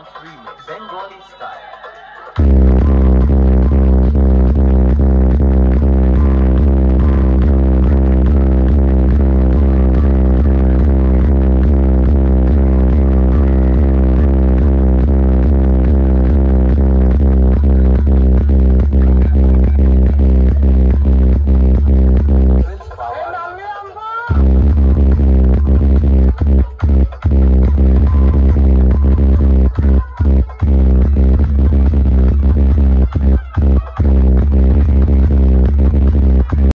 dance remix Bengali style.